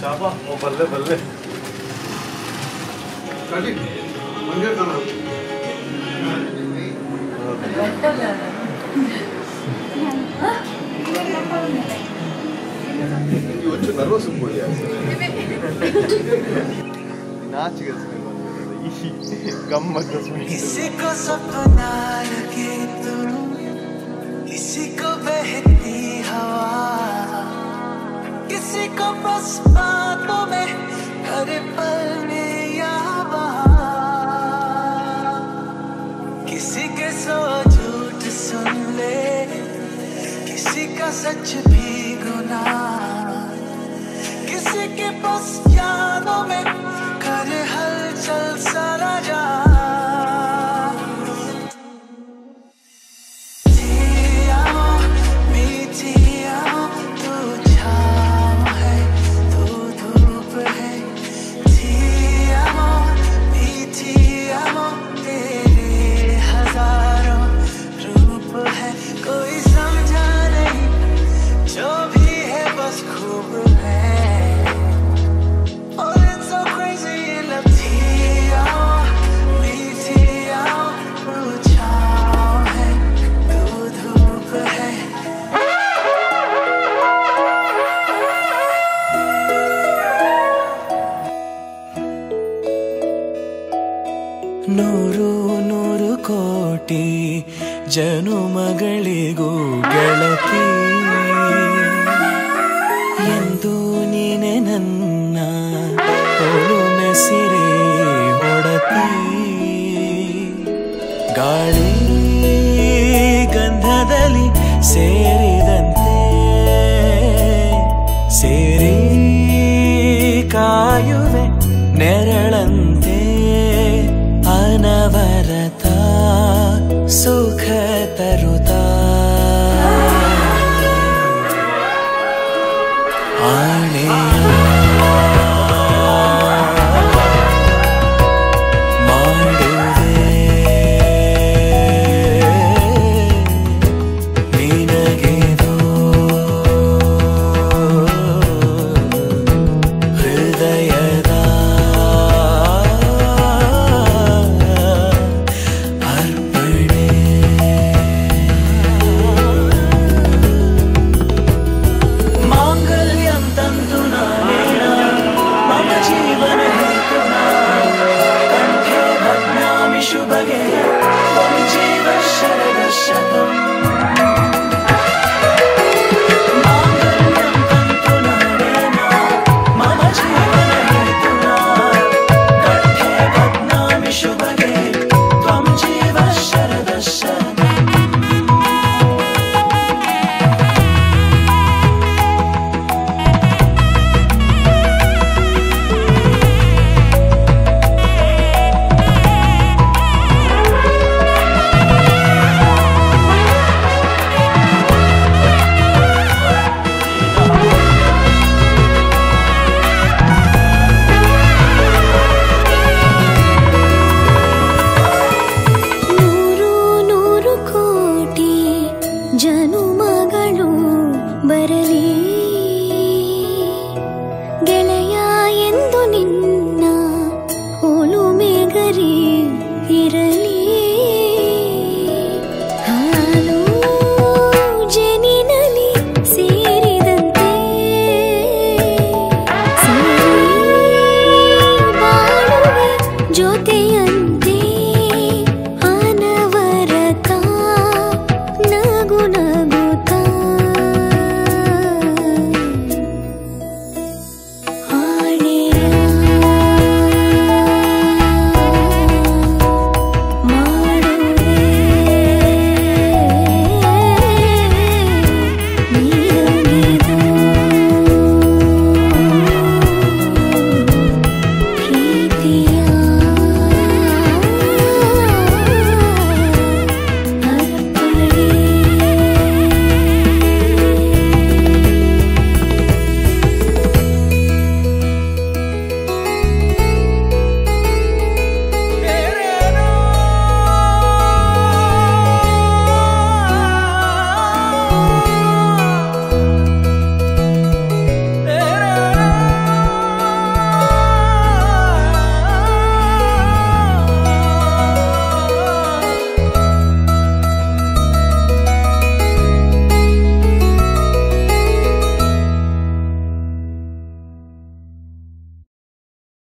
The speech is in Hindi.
शाबा वो बल्ले बल्ले। कड़ी मंगे कहाँ கொஞ்சம் நர்வஸ் போய் நாச்சுக்கிறேன் कम मत किसी को सपना लगे तुम किसी को बहती हवा। किसी को बस बातों में हर पल में या किसी के सो झूठ सुन ले, किसी का सच भी गुना। किसी के बस यादों में कर हल हलचल सारा जा ನೂರು ನೂರು ಕೋಟಿ ಜನುಮಗಳಿಗೂ ಗೆಳತಿ. ಎಂದು ನೀನೆ ನನ್ನ ಒಳುಮೆ ಸಿರೆ ಹೊಡತಿ. ಗಾಳಿ ಗಂಧದಲ್ಲಿ ಸೇರಿದಂತೆ ಸೇರಿ ಕಾಯುವೆ ನೆರಳಂತೆ Arnie. 你